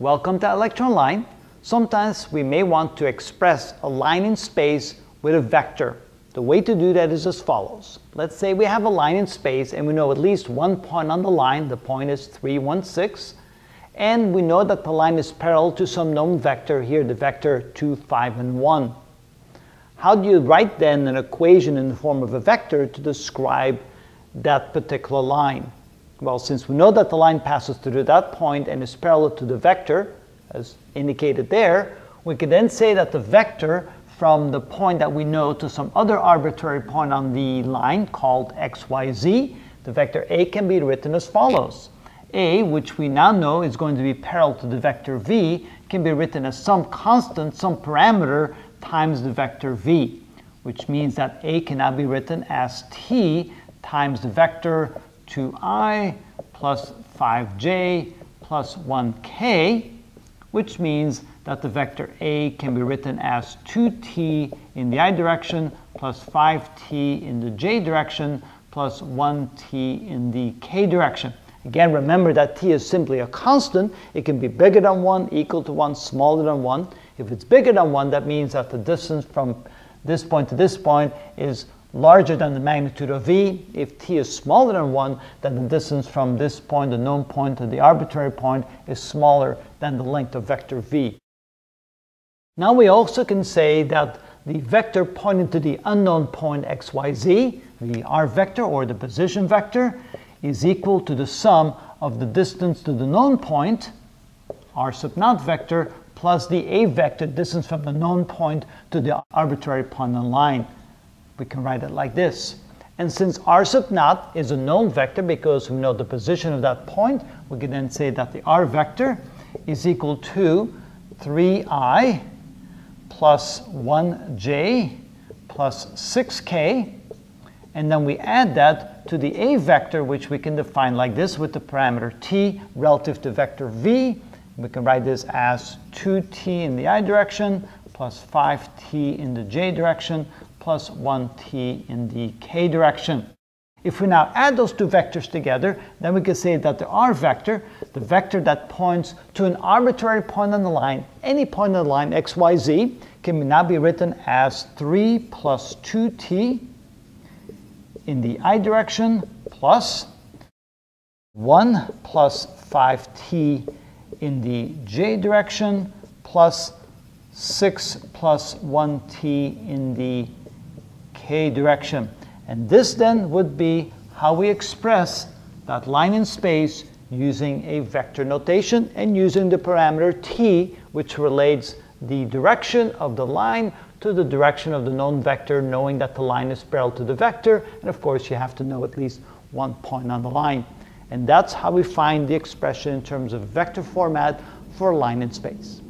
Welcome to ilectureonline. Sometimes we may want to express a line in space with a vector. The way to do that is as follows. Let's say we have a line in space and we know at least one point on the line, the point is 3, 1, 6, and we know that the line is parallel to some known vector, here the vector 2, 5, and 1. How do you write then an equation in the form of a vector to describe that particular line? Well, since we know that the line passes through that point and is parallel to the vector, as indicated there, we can then say that the vector from the point that we know to some other arbitrary point on the line called xyz, the vector a can be written as follows. a, which we now know is going to be parallel to the vector v, can be written as some constant, some parameter, times the vector v, which means that a can now be written as t times the vector 2i plus 5j plus 1k, which means that the vector a can be written as 2t in the i direction plus 5t in the j direction plus 1t in the k direction. Again, remember that t is simply a constant. It can be bigger than 1, equal to 1, smaller than 1. If it's bigger than 1, that means that the distance from this point to this point is larger than the magnitude of v. If t is smaller than 1, then the distance from this point, the known point, to the arbitrary point is smaller than the length of vector v. Now we also can say that the vector pointing to the unknown point xyz, the r vector or the position vector, is equal to the sum of the distance to the known point, r sub naught vector, plus the a vector, distance from the known point to the arbitrary point on the line we can write it like this. And since r sub naught is a known vector because we know the position of that point, we can then say that the r vector is equal to 3i plus 1j plus 6k. And then we add that to the a vector, which we can define like this with the parameter t relative to vector v. We can write this as 2t in the i direction plus 5t in the j direction plus 1t in the k direction. If we now add those two vectors together, then we can say that the r vector, the vector that points to an arbitrary point on the line, any point on the line x, y, z, can now be written as 3 plus 2t in the i direction plus 1 plus 5t in the j direction plus 6 plus 1t in the k direction. And this then would be how we express that line in space using a vector notation and using the parameter t, which relates the direction of the line to the direction of the known vector, knowing that the line is parallel to the vector. And of course, you have to know at least one point on the line. And that's how we find the expression in terms of vector format for line in space.